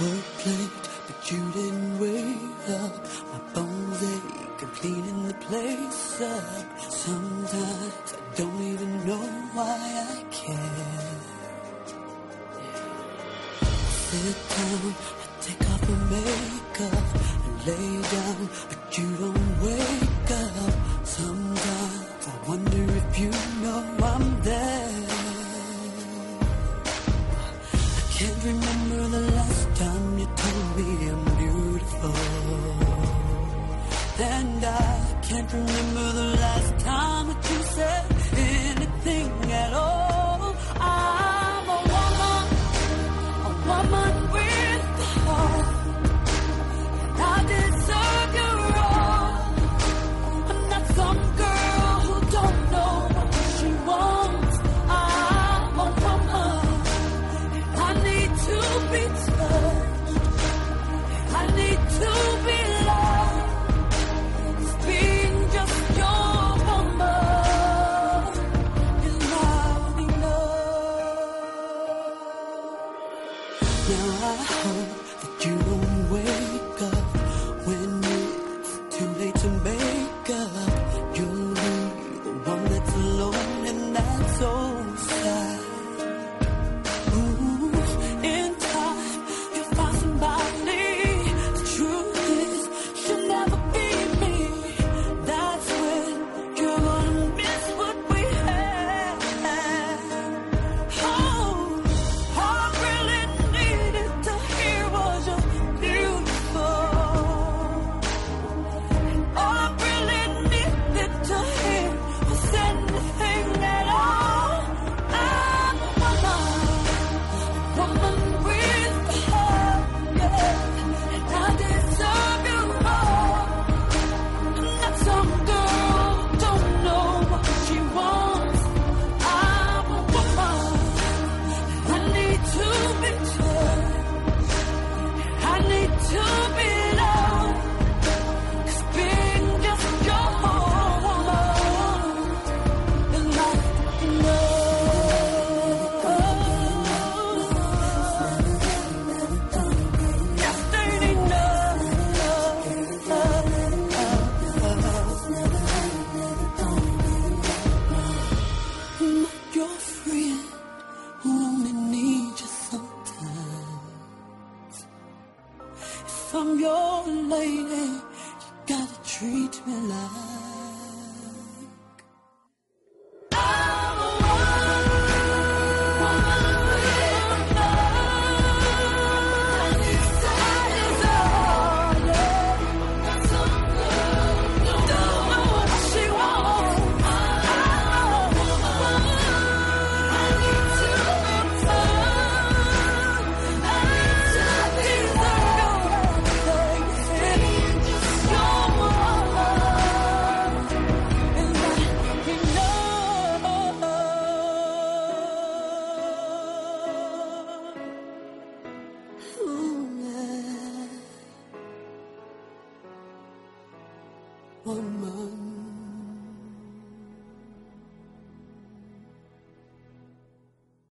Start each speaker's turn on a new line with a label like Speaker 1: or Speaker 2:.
Speaker 1: Work late, but you didn't wake up. My bones ache, I'm cleaning the place up. Sometimes I don't even know why I care. I sit down, I take off my makeup. and lay down, but you don't wake up. can't remember the last time you told me I'm beautiful. And I can't remember You're a hope that you don't if I'm your lady, you gotta treat me like. 我们。